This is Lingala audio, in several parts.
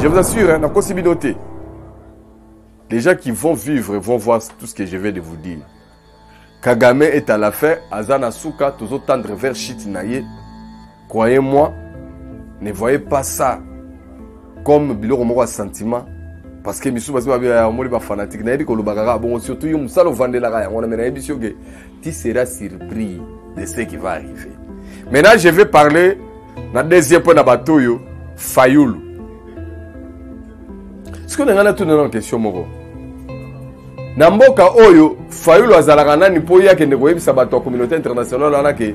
Je vous assure, hein, nakosi bino te. Les gens qui vont vivre vont voir tout ce que je vais de vous dire. Kagame est à la fin, Azana Souka, toujours tendre vers shit naye. Croyez-moi, ne voyez pas ça comme biloko moko ya sentiment parce que bisu basi babi ya omoni ba fanatique nayebi kolobaka kaka bongo surtout yo mosala ovandelaka yango na me nayebi si oke tu seras surpris de ce qui va arriver. Maintenant, je vais parler na deuxième point na batoyo Fayoulou. Ce que nous avons tout dans la question moko. Na mboka oyo Fayoulou azalaka nani po ya kende koyebisa bato ya communauté internationale wana ke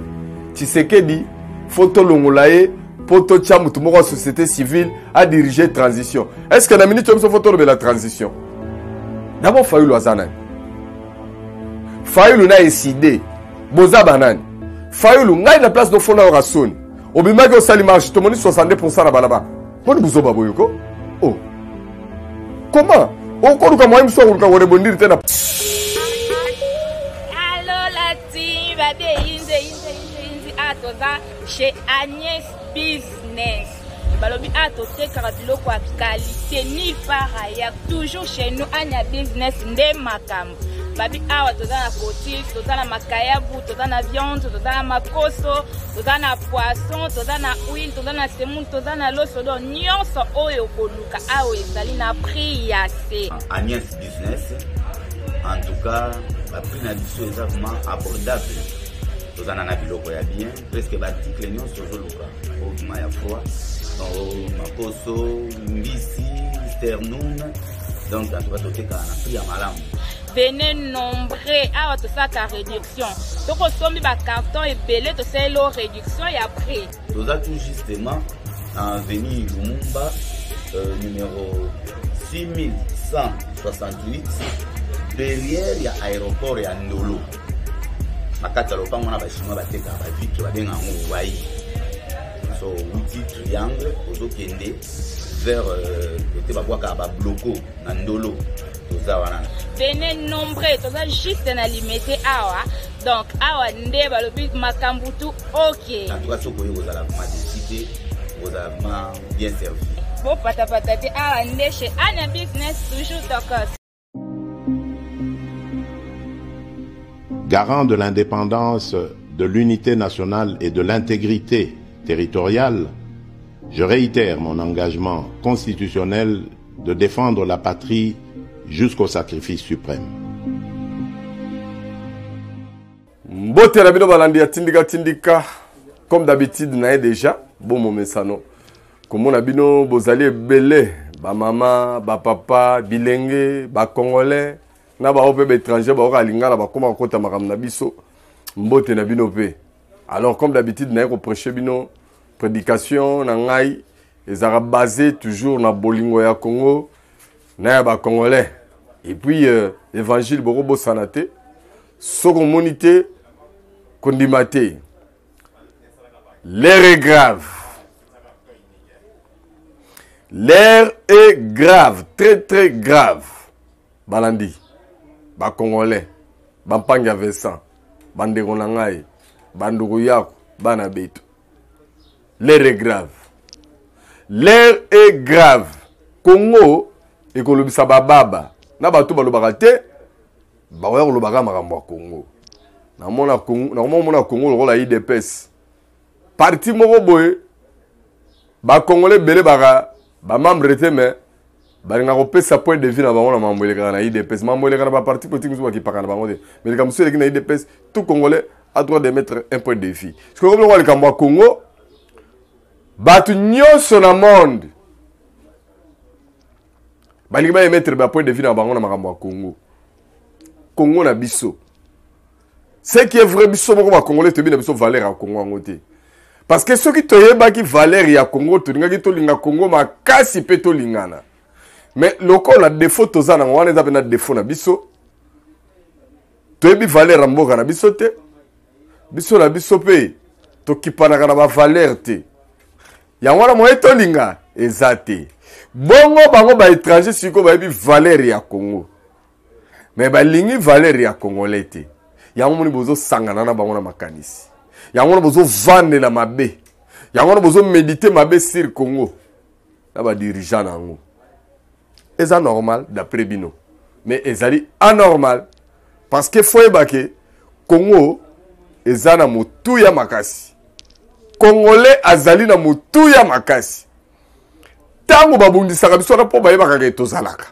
Tshisekedi faut tolongola ye po totya motu moko ya société civile adirige transition est ce que na minute oyo biso faut tolobela transition d'abord Fayoulou aza nani fayulu na eside boza banani fayulu ngai na place nofona yo rasoni obimaki osali marche tomoni 62 na balaba boni buzoba boyo ko o oh. koma okoluka mwaye mosusu akoluka korebondiri te na toza chez agnès business balobi a ah, totekaka biloko ya kalite ni par ailleurs toujours chez nous anya business nde makambo babi awa toza na cotil toza na makayabu toza na viande toza na makoso toza na poisson toza na huile toza na semoule toza na loso do nyonso oyo okoluka awa ezali na prix ya se agnes business en tout cas baprix na biso eza vraiment abordable tozana na biloko ya bien presque baarticle nyonso ozoluka obima ya froid makoso mbisi sternum donc bato batotekaka na prix ya malamu venez nombreux awa tosalaka réduction tokosombi bacarton ebele tosaleli o réduction ya prix toza tout justement na avenue lumumba euh, numéro 6168 derrière ya aéroport ya ndolo na kati ya lopango wana bachinois batekaka bavitre babenga yango wai so outi triangle ozokende vers kote euh, babwakaka babloko na ndolo toza wana venez nombre toza juste na limete awa donc awa nde balobi makambo tu ok en tout cas soki oyo kozala ma desite kozala ma bien servi bopatapata te awa nde chez ana business toujours tokos garant de l'indépendance, de l'unité nationale et de l'intégrité territoriale, je réitère mon engagement constitutionnel de défendre la patrie jusqu'au sacrifice suprême. mbote na bino balandi ya tindika tindika comme d'habitude na ye déjà bomomesano komona bino bozali ebele bamama bapapa bilenge bacongolais na bango mpe baétranger baoka lingala bakóma kokota makambo na biso mbote na bino mpe alors comme d'habitude naye koprêche bino prédication na ngai ezalaka base toujours na bolingo ya congo na ya ba congolais et puis euh, évangile boko bosana te soko moni te kondima te l'air est grave l'air est grave très très grave balandi ba congolais bampangi ya vincent bandeko na ngai bandeko yako bana betu L'heure est grave. L'heure est grave. Congo ekolobisa bababa na bato balobaka te bakoya kolobaka makambo ya Congo. nakomona Congo lokola IDPS. Parti moko boye bakongole ebele baka ba membre te mais balinga kopesa point de vue na bango na mambo elekaka na idps mambo eleka na baparti politique mosusu bakipaka na bango te mais likambo mosusu eleki na idps tout congolais a droit de mettre un point de vue sikoyo komi lokola likambo ya congo bato nyonso na monde balingi baemettre bapoint de vue na bango na makambo ya congo congo na biso ce qui est vrai biso moko bakongole toyebi na biso valeur ya kongo yango te parce que soki toyebaki valeur ya kongo tolingaki tolinga kongo makasi mpe tolingana mais lokola defaut toza nango wana eza mpe na defaut na biso toyebi valeur ya mboka na biso te biso na biso mpe tokipanaka na bavaleur te yango wana moye tolinga eza te bongo bango baétranger sikoyo bayebi valeur ya congo me balingi valeur ya congolais te yango moni bozosangana na bango na makanisi yango wana bozovandela mabe yango wana bozomedite mabe sur congo na badirigant na yango eza normal d'après bino mais ezali anormal parce que fo yeba ke congo eza na motuya makasi congolais azali na motuya makasi ntango babundisaka biso wana mpo bayebaka ke tozalaka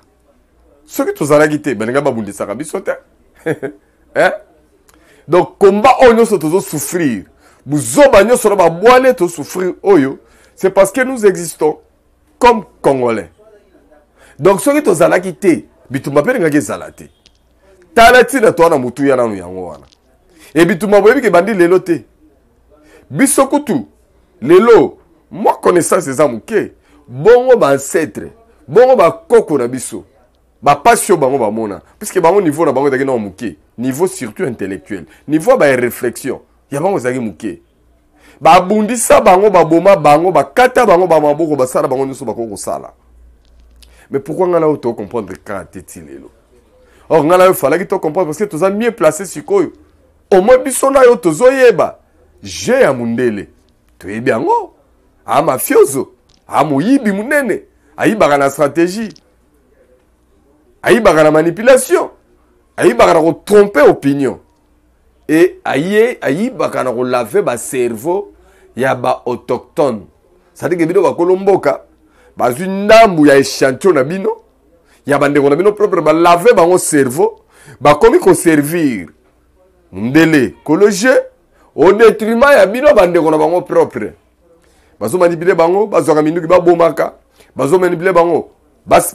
soki tozalaki te balinga babundisaka biso te eh? donc combat oyo nyonso tozosouffrir buzoba nyonso na babwale tosouffrir oyo c'est parce que nous existons comme congolais donc soki tozalaki te bitumba mpe elingaki ezala te tala ntina toa na motuya nano yango wana e bitumba boyebi ke ebandi lelo te biso kutu lelo mwa connaissance eza moke bongo baancetre bongo bakoko na biso bapasi oyo bango bamona puiske bango niveau na bango ezalaki nao moke niveau surtout intellectuel niveau ya baréflexion ya bango ezalaki moke babundisa bango baboma bango bakata bango bamaboko basala bango nyonso bakoki kosala mais pourkui ngai na oyo tocomprendre kaka te ti lelo or ngai na yo falaki tocomprendre parce que toza mieux place sikoyo Au moins biso na yo tozo yeba jeu ya mundele. Toyebi yango. A mafiozo, a moyibi munene, ayibaka na stratégie. Ayibaka na manipulation. Ayibaka na ko tromper opinion. Et aye ayibaka na ko laver ba cerveau ya ba autochtones. C'est-à-dire que bino bakolo mboka bazwi ndambu ya echantillon na bino ya bandeko na bino propre balave bango cerveau bakomi koservire mundele kolo je au detriment ya bino bandeko na bango propre bazomanipile bango bazwaka minduki babomaka bazomanipile bango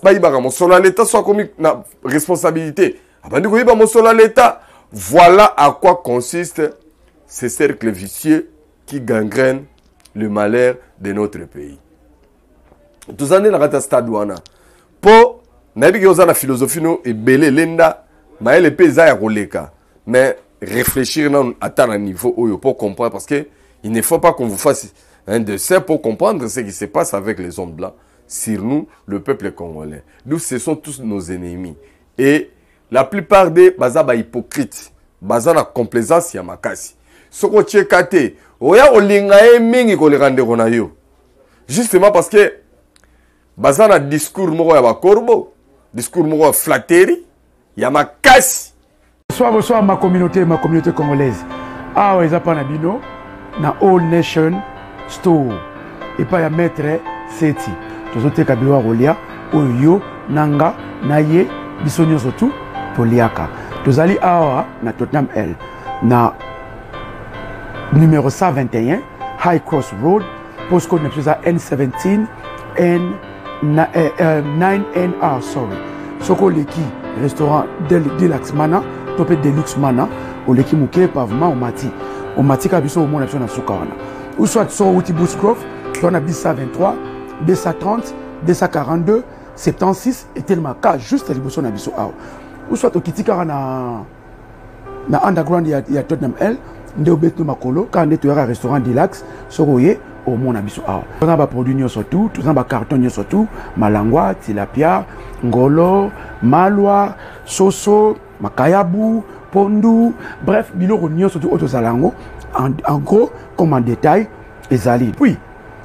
bayibaka mosolo ya leta so akomi na responsabilité abandi koyiba mosolo ya leta voilà à quoi consiste ce cercle vicieux qui gangrène le malheur de notre pays toza nde na kati ya stade wana mpo nayebi ke oza na philosophie no ebele elenda mayele mpe eza ya koleka mais réfléchir nanu ata na niveau oyo pour comprendre parce que il ne faut pas qu'on vous fasse un dessin pour comprendre ce qui se passe avec les hommes blancs sur nous le peuple congolais nous ce sont tous nos ennemis et la plupart des baza ba hypocrite baza na complaisance ya makasi soki otyeka te oya kolinga ye mingi koleka ndeko na yo justement parce que baza na discours moko ya bakorbo discours moko ya flatterie ya makasi bonsoir bonsoir ma communauté ma communauté congolaise awa eza mpa na bino na all nation store epai ya maître seti tozoteka bilo ya kolia oyo yo na nga na ye biso nyonso tu toliaka tozali awa na tottenham l na numero 121 High Cross Road, postcode na biso eza N17 N na, eh, eh, 9NR sorry. Soko oleki restaurant Del, Deluxe Mana to mpe Deluxe Mana oleki moke pavement omati omati kaka biso omona biso na suka wana ou soit soko outi Bushcroft to na bisa 23 bisa 30 bisa 42 76 etelemaka juste liboso na biso awa ou soit okiti kaka na na underground ya, ya tottenham l nde obeti no makolo kaka nde toyaka restaurant dilax soki oye omona biso awa toza na baproduit nyonso tu toza na bacarton nyonso tu malangwa tilapia ngolo malwa soso makayabu pondu bref biloko nyonso tu oyo tozala yango en, en gros comme en détail ezali puis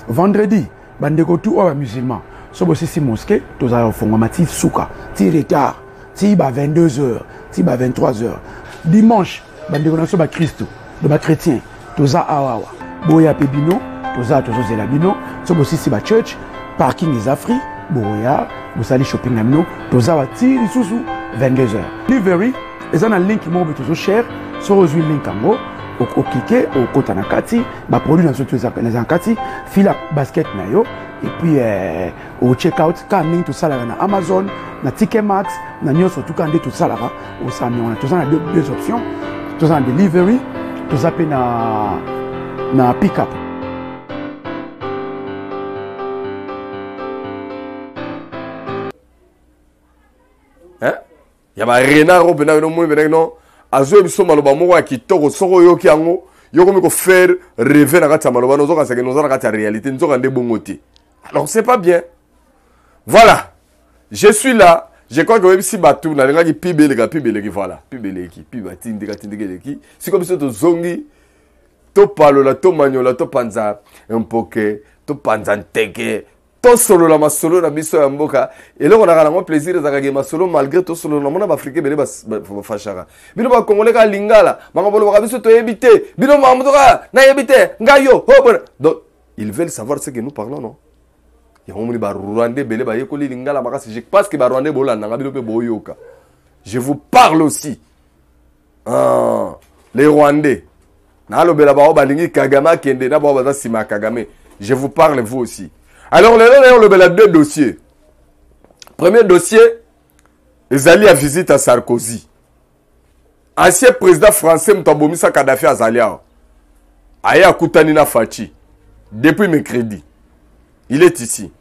vendredi bandeko tu oyo bamusulman so bosisi moske tozala kofongwama ti suka ti retard ti ba 22 heures ti ba 23 heures dimanche bandeko na biso bakristu to bachrétien toza awawa boya mpe bino toza tozozela bino so bosisi bachurch parking eza free boya bosali shopping na bino toza wa ti lisusu 22 heures livery eza na link moko boye tozo share soki ozwi link yango okike okota na kati ba produit na biso to eza na kati fila basket na yo et puis euh, au check out ka ndenge tosalaka na amazon na ticket max na nyonso tuka nde tosalaka osami wana toza na deux, deux options toza na delivery toza mpe na na pick up ya ba renard oyo mpena bino moi mpena non azoye biso maloba moko ya kitoko soki oyoki yango yo okomi kofaire reve na kati ya maloba nozoka seke noza na kati ya réalité nzoka nde bongo te alors c'est pas bien voilà je suis là je crois que oyebisi bato nalingaki pibe eleka pibe eleki voilà pibe eleki pibe atindika tindika eleki sikoyo biso tozongi topalola tomanyola topanza mpoke topanza nteke tosolola masolo na biso ya mboka eloko naka nango plaisir ezalaka ke masolo malgré tosolola na mona baafrike ebele bafashaka bino bakongole kaka lingala bango bolobaka biso toyebi te bino makambo toka nayebi te ngai yo hobona donc ils veulent savoir ce que nous parlons non yango moni barwandais ebele bayekoli lingala makasi je pense que barwandais bolandanga bino mpe boyoka je vous parle aussi uh, les rwandais nalobela bango balingi kagame akende na bango baza nsima ya kagame je vous parle vous aussi alors lelo naye olobela deux dossiers premier dossier ezali ya visite ya sarkozy ancien président français moto abomisa kadafi azali awa aye akutani na faci depuis mercredi il est ici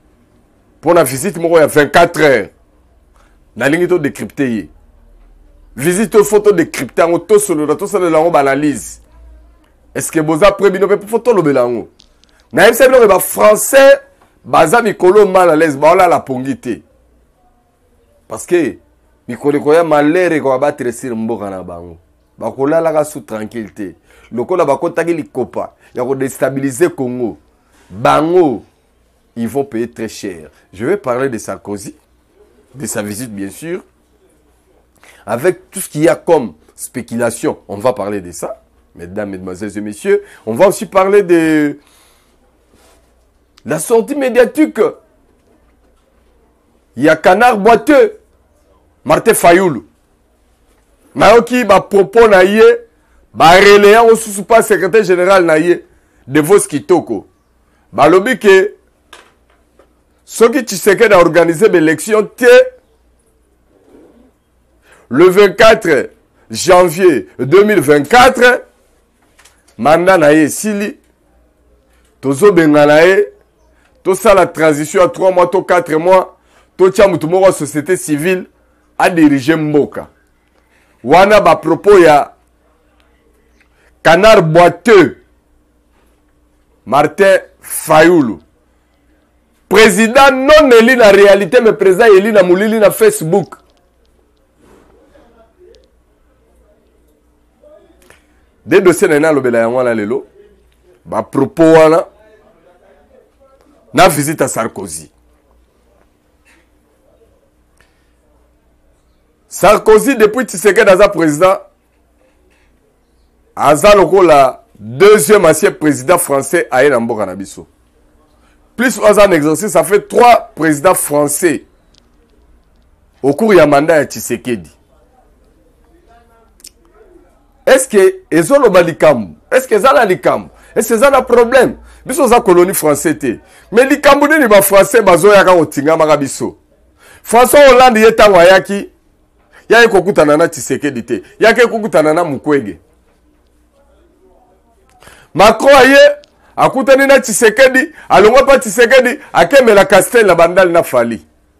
mpo na visite moko ya 24 heures nalingi to decrypte ye visite oyo fo to decrypte yango tosolola tosalela yango baanalyse estce boza pre bino mpe fo tolobela yango nayebisa bino ke bafrançais baza mikolo mal alaise baolala pongi te parce que mikolo ekoya malere ekoka batresir mboka na bango bakolalaka su tranquille te lokola bakotaki likopa ya kodestabilize congo bango ils vont payer très cher je vais parler de sarkozy de sa visite bien sûr avec tout ce qu'il y a comme spéculation on va parler de ça mesdames mesdemoiselles et messieurs on va aussi parler de La sortie médiatique. Il y a Canard Boiteux. Martin Fayoulou. nayoki bapropos na ye barelaya mosusu mpa secrétaire général na ye devos kitoko balobi ke soki tshisekedi aorganize baélection te le 24 janvier 2024 manda na ye esili tozobengana ye tosala transition ya 3 mois to 4 mois totya moto moko ya société civile adirige mboka wana ba propos ya canard boiteux martin fayulu président non eli na réalité mais président eli na molili na facebook de dossier na ye nalobela yango wana lelo bapropos wana na visite ya sarkozy sarkozy depuis tisekedi aza président aza lokola deuxième ancien président français aye na mboka na biso plus oyo aza na exercice ça fait trois présidents français au cours ya mandat ya tisekedi eske ezoloba likambo eske eza na likambo eske eza na problème biso oza koloni français te me likambo nini bafrançais bazoyaka kotingamaka biso françois hollande ye ntango ayaki yaki kokutana na tshisekedi te yaki kokutana na mukwege macron aye akutani na tshisekedi alongwa mpa tshisekedi akemela castel na bandali na fali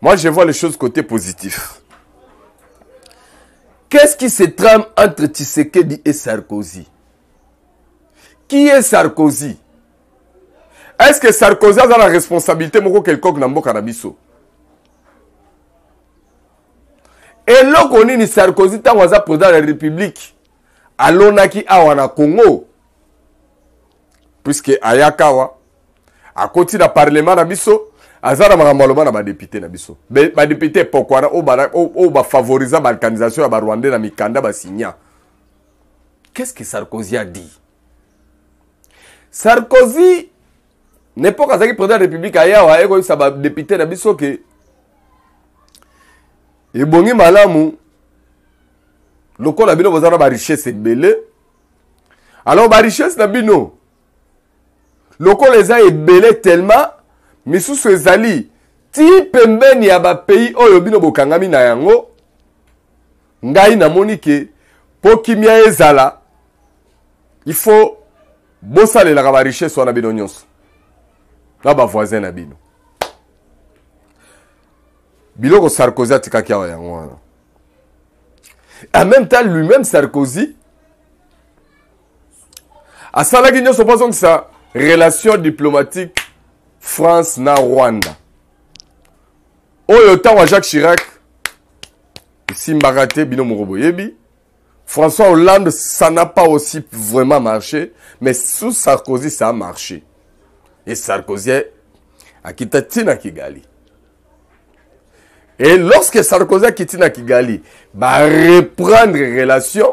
Moi, je vois les choses côté positif. Qu'est-ce qui se trame entre Tshisekedi et Sarkozy Qui est Sarkozy Est-ce que Sarkozy a la responsabilité moko quelconque na mboka na biso eloko nini sarkozy ntango aza président ya la république alonaki awa na congo puiske ayaka awa akoti na parlement na biso aza na makambo aloba na badepute na biso badepute epokwana oyo bafavorisa balkanisation ya barwandais na mikanda basinya qu'est ce que sarkozy a dit sarkozy na epoke azalaki président ya république aye awa aye koyebisa badepute na biso ke ebongi malamu lokola bino boza na barichesse ebele alors barichesse na bino lokola eza ebele tellement misusu ezali ti pembeni ya bapays oyo bino bokangami na yango ngai namoni ke mpo kimia ezala il faut bosalelaka barichesse wana bino nyonso na bavoisin na bino biloko sarkozy atikaki awa yango wana en même temps lui-même sarkozy asalaki nyonso mpo azongisa relation diplomatique france na rwanda oyo ntango ya jacques chirac esimbaka te bino moko boyebi françois hollande ça n'a pas aussi vraiment marché mais sous sarkozy ça a marché et sarkozy akita ntina kigali et lorsque sarkozy akiti na kigali bareprendre relation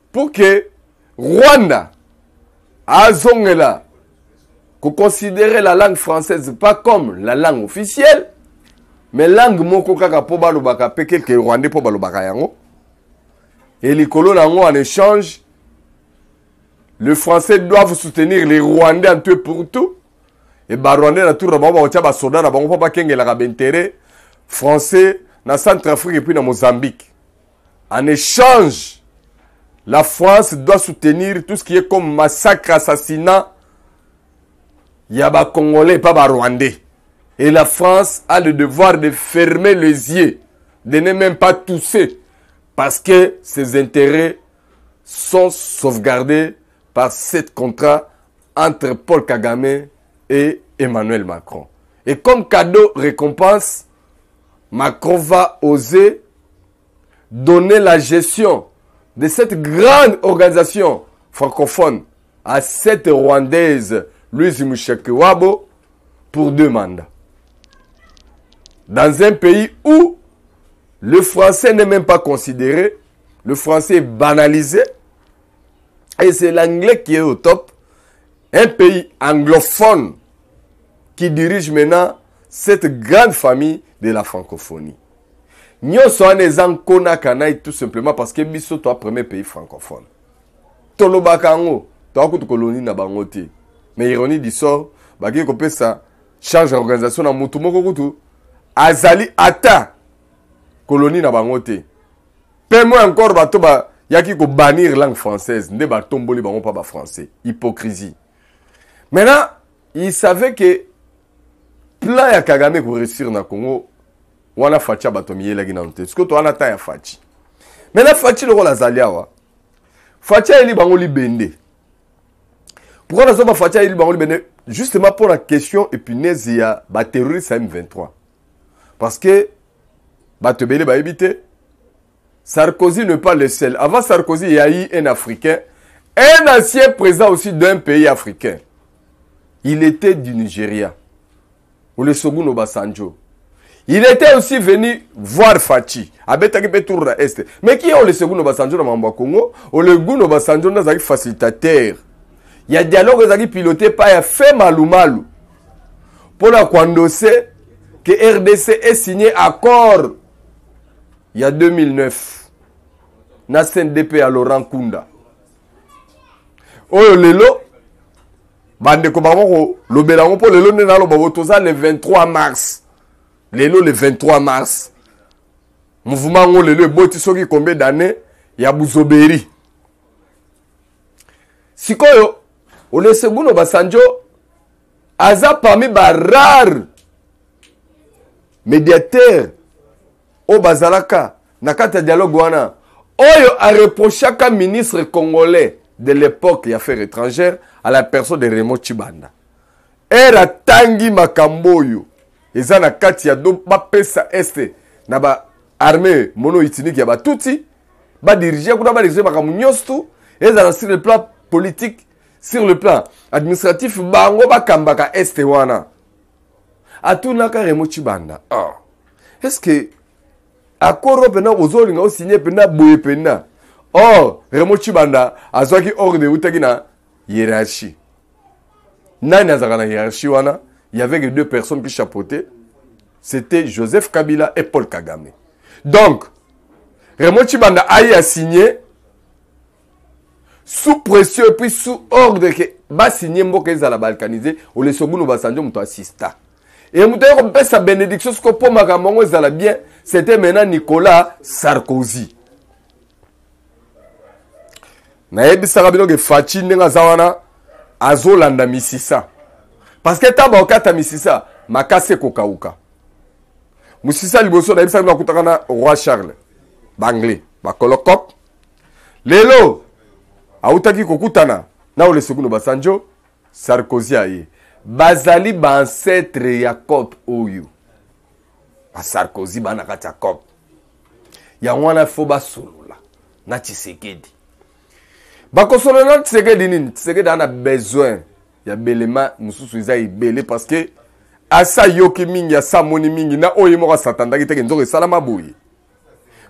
pour que rwanda azongela koconsidere la langue française pas comme la langue officielle mais langue moko kaka mpo balobaka mpe keke rwandais mpo balobaka yango e likolo na yango en échange le français doivent soutenir les rwandais en tout et pour tout e barwandais na tour na bango bakotya basoda na bango mpo bakengelaka bainteret français na centre afrique epuis na mozambique en échange la france doit soutenir tout ce qui est comme massacre assassinat il y a Congolais pas Rwandais. Et la France a le devoir de fermer les yeux, de ne même pas tousser, parce que ses intérêts sont sauvegardés par ce contrat entre Paul Kagame et Emmanuel Macron. Et comme cadeau récompense, Macron va oser donner la gestion de cette grande organisation francophone à cette Rwandaise Louis Wabo pour deux mandats. Dans un pays où le français n'est même pas considéré, le français est banalisé, et c'est l'anglais qui est au top, Un pays anglophone qui dirige maintenant cette grande famille de la francophonie. nyonso wana eza nkona kanai tout simplement parce que biso toa premier pays francophone tolobaka yango toa kutu koloni na bango te mais ironie du sort bakei kopesa change ya organisation na motu moko kutu azali ata koloni na bango te Pemo encore bato ba yaki ko bannir langue française nde ba tomboli bango pa ba français. Hypocrisie. Maintenant, il savait que plan ya Kagame ko réussir na Congo wana Fatshi bato miyelaki nanu te. Sikoyo towana temps ya Fatshi. Maintenant Fatshi lokola azali awa. Fatshi ayeli bango libende. Pourquoi nazo ba Fatshi ayeli bango libende? Justement pour la question épineuse ya ba terroristes ya M23. Parce que bato ebele bayebi te sarkozy ne pas le seul avant sarkozy yayi un africain un ancien président aussi d'un pays africain il était du nigeria olesoguno basanjo il était aussi venu voir fachi abetaki mpe tour na este mais ki ye oleseguno basanjo na mambo ya congo oleguno basanjo nde azalaki facilitateur ya dialogue ezalaki pilote pa ya fe malumalu mpo na koandose ke rdc esigne accord ya 2009 na cndp ya laurent kunda oyo lelo bandeko bango kolobela yango mpo lelo nde naloba bo toza le 23 mars lelo le 23 mars mouvement yango lelo eboti soki combien d'année ya buzoberi sikoyo olesegun obasanjo aza parmi ba rare médiateur oyo bazalaka na kati ya dialogue wana oyo areprochaka ministre congolais de l'époque ya affaire étrangère à la personne de remo chibanda ere atangi makambo oyo eza na kati ya do bapesa este na baarme monoitinike ya batuti badirige kuna badirige makambo nyonso tu ezala sur le plan politique sur le plan administratif bango bakambaka este wana atunaka remo chibanda ah. est ce que accord oyo mpena ozolinga osigne mpena boye mpena or remo chibanda azwaki ordre eutaki na hiérarchie nani azalaka na hiérarchie wana il y avait que deux personnes qui chapeautaient C'était Joseph Kabila et Paul Kagame. Donc, Raymond Chibanda a eu à signer sous pression et puis sous ordre que ba signer mboka ezala balkanisé au lesobuno basanjo muto assista. Et muto yako pesa bénédiction soko po makambo ezala bien, c'était maintenant Nicolas Sarkozy. nayebisaka bino ke faci ndenge aza wana azolanda misisa parce que ntango bakokata misisa makasi ekokauka mosisa liboso nayebisaka bino akutaka na roi charles banglais bakolokop lelo autaki kokutana na olesekuno basanjo sarkozy aye bazali baancetre ya cope oyo ba sarkozy baa na kati ya cop yango wana fo basolola na tshisekedi bakosolola na tshisekedi nini tshisekedi aa na besoin ya belema mosusu eza ebele parce que asa yoki mingi asa moni mingi na oyo ye moko asatandaki teke nzoka esalama boye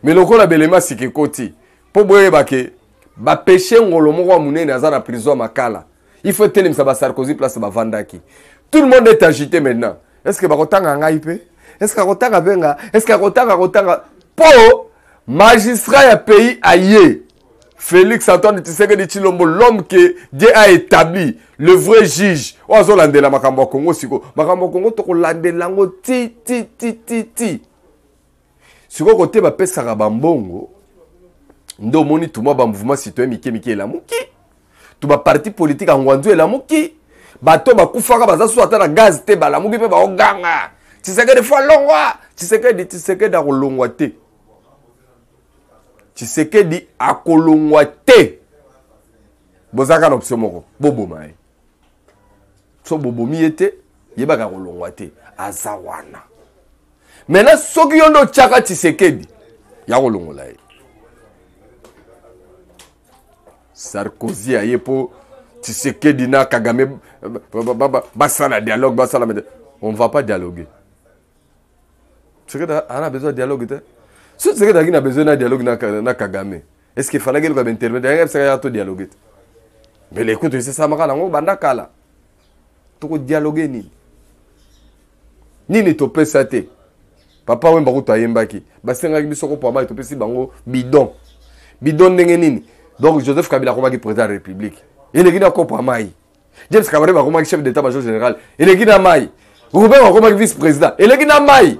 me lokola belema sika ekoti mpo boyeba ke bapeshe ngolo moko ya monene aza na prison ya makala il faut etelemisa basarkozy place bavandaki tout le monde est agité maintenant est ce que bakotanga ngai mpe est ce que akotanga mpe nga est ce que akotanga akotanga mpo magistrat ya pays aye félix antoine tshisekedi tshilombo l'homme que dieu a établi le vrai juge oyo azolandela makambo ya kongo sikoyo makambo ya kongo tokolandela yango ti ti ti ti ti sikoyo kote bapesaka bambongo nde omoni tumwa bamouvement citoyen mike mike elamuki to baparti politike ya ngwanzu elamuki bato bakufaka baza susu ata na gaz te balamuki mpe baoganga tshisekedi fo alongwa tshisekedi tshisekedi akolongwa te tshisekedi akolongwa te bozalaka na option moko boboma ye so bobomi ye te yebaka kolongwa te aza wana maintenant soki yo nde otyaka tshisekedi ya kolongola ye sarkozy aye mpo tshisekedi na kagame basala dialogue basala mede on va pas dialoguer tshisekedi ana besoin ya dialogue te so tshisekedi azalaki na besoin na dialogue na kagame est ce que falaki eloka baintermediaire yanga bisaka yaka to dialogue te mbele ekutu esesamaka nango banda kala toko dialogue nini nini topesa te papa wemba kutu ayembaki basengaki biso ko pwabali topesi bango bidon bidon ndenge nini donc joseph kabila akomaki président ya république eleki na kopo ya mai james kabare bakomaki chef d'état major général eleki na mai ruben akomaki vice président eleki na mai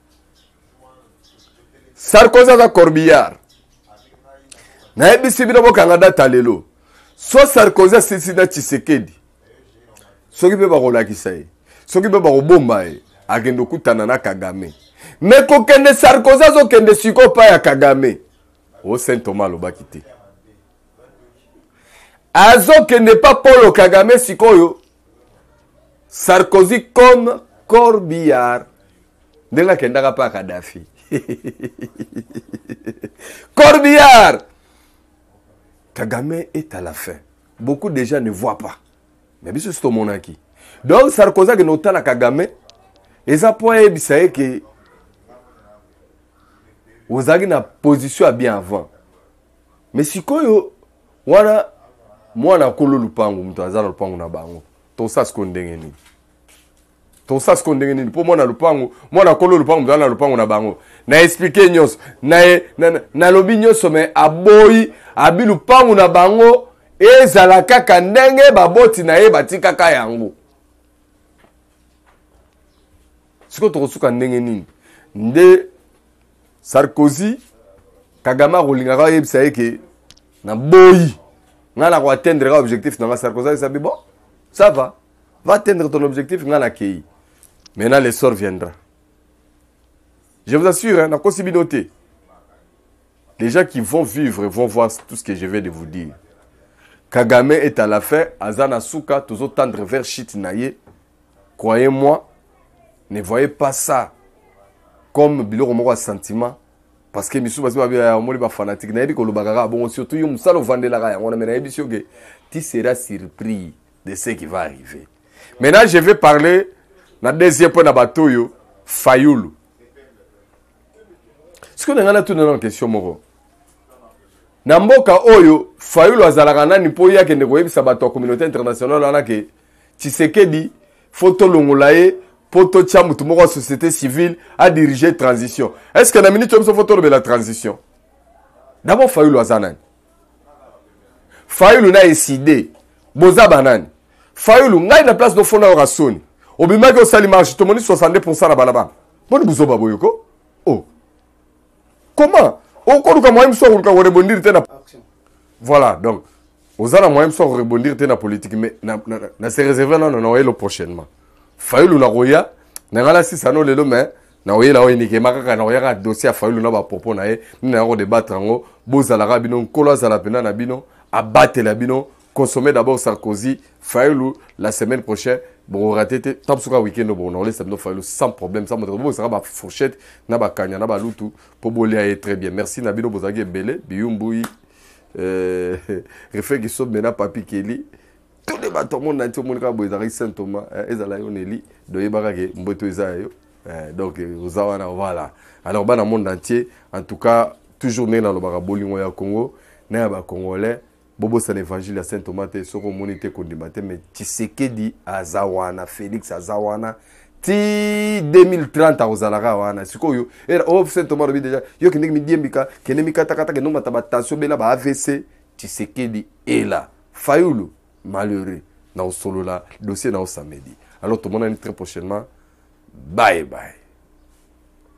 sarkozy aza corbillard nayebisi bino bokanga data lelo so sarkozy asilisi na tshisekedi soki mpe bakolakisa ye soki mpe bakobomba ye akende okutana na kagame me kokende sarkozy azokende sikoyo mpa ya kagame o saint thomas alobaki te azokende pa polo kagame sikoyo sarkozy comme corbillard ndenge akendaka pa kadafi corbillard kagame est à la fin beaucoup déjà ne voit pas mais biso si tomonaki donc sarkozy akende kotala kagame eza mpo ayebisa ye ke ozalaki na position ya bien avant me sikoyo wana mwana akolo lupangu moto aza na lupangu na bango tosala sikoyo ndenge nini tosala sikoyo ndenge nini mpo mwana lupangu mwana akolo lupangu moto aza na lupangu na bango na explike nyonso nalobi nyonso me aboyi abi lupangu na bango ezala kaka ndenge baboti na ye batikaka yango sikoyo tokosuka ndenge nini nde sarkozy kagame akolingaka oyebisa ye ke na boyi ngai nako atteindre ka objectif na ngai sarkozy ayesabi bon ça va va atteindre ton objectif ngai nakei maintenant le sort viendra je vous assure hein, nakosi bino te les gens qui vont vivre vont voir tout ce que je vais de vous dire kagame est à la fin aza na suka tozotendre vers shit na ye croyez moi ne voyez pas ça comme biloko moko ya sentiment parce que misusu basi bamoni bafanatique nayebi kolobaka kaka bongo surtout yo mosala ovandelaka yango wana me nayebi si oke ti sera surpris de ce qui va arriver maintenant je vais parler na deuxième point na bato oyo fayulu sikoyo na ngai natuna na question moko na mboka oyo fayulu azalaka nani mpo ye akende koyebisa bato ya communauté internationale wana ke tshisekedi fo tolongola ye mpo totya motu moko ya société civile adirige transition est ce que na minute yo biso fo tolobela transition d'abord fayulu aza nani fayulu na eside boza banani fayulu ngai na place nofona yoka soni obimaki osali marche tomoni 62 na balabala boni buzoba boyoko o oh. comment okoluka moyen mosusu akoluka korebondir te na voilà donc oza na moyen mosusu akorebondir te na politique mais na, na, na, na se réserve nano na oyelo prochainement fayulu nakoya na ngai nasisa no lelo mais nakoyela oyo enikema kaka nakoyaka dossier ya fayulu na bapropos na ye nini nayaka kodebattre yango bozalaka bino nkolo azala mpena na bino abatela bino consommer d'abord Sarkozy, Fayulu, la semaine prochaine, boko raté te, tant que week-end bon on laisse nos Fayulu sans problème, sans problème, ça ba fourchette, na ba kanya, na ba lutu, pour bolia est très bien. Merci Nabino Bozagi Belé, Biumboui, euh, Refé Gisso, Mena Papi Kelly, tous les bâtons, mon nature, mon rabo, Ezari Saint Thomas, Ezala Yoneli, Doye Barage, Mboto Ezayo, euh, donc Ozawana, voilà. Alors, dans le monde entier, en tout cas, toujours né dans le Barabolingo ya Congo, né à Congolais, Bobosana evangile ya Saint Thomas te soki omoni te kondima te mais Tshisekedi aza wana Felix aza wana ti 2030 akozalaka wana sikoyo era o oh, Saint Thomas alobi deja yo kendeki midiembika kende mikatakata kende omata batension bela ba AVC Tshisekedi ela Fayulu malheureux na osolola dossier na osamedi alors tomonani très prochainement bye bye